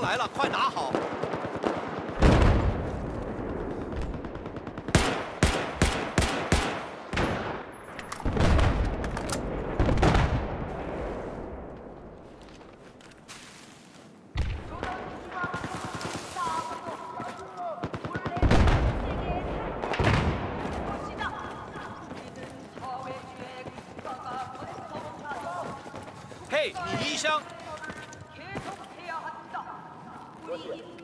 来了，快拿好。嘿，你一箱。with you.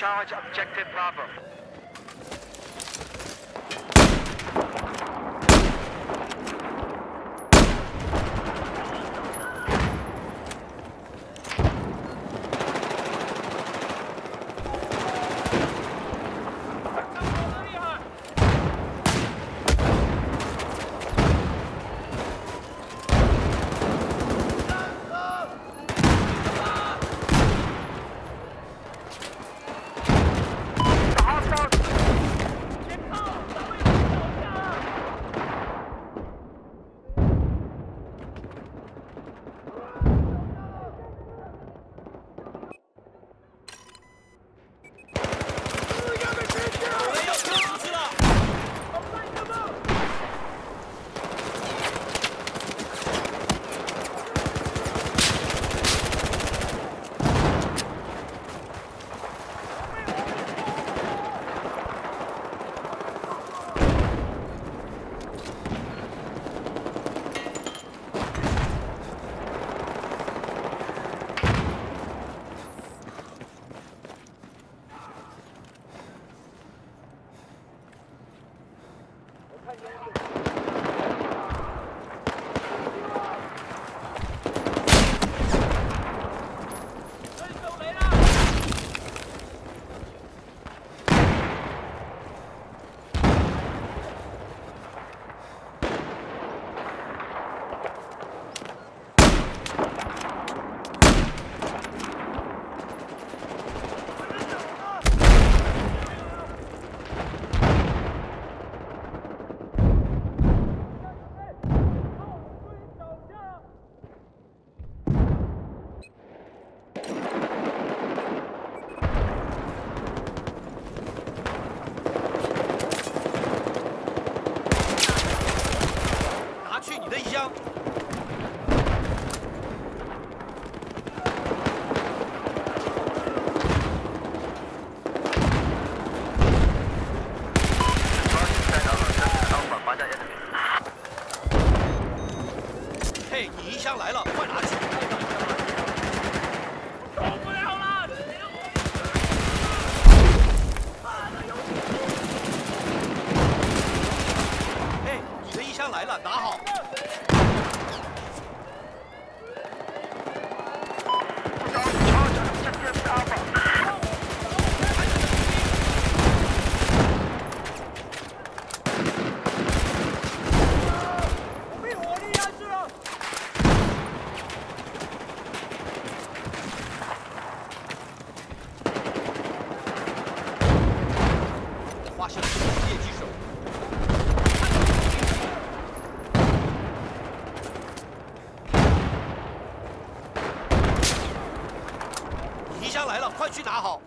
Charge objective Bravo. 小野狙击手，皮箱来了，快去拿好。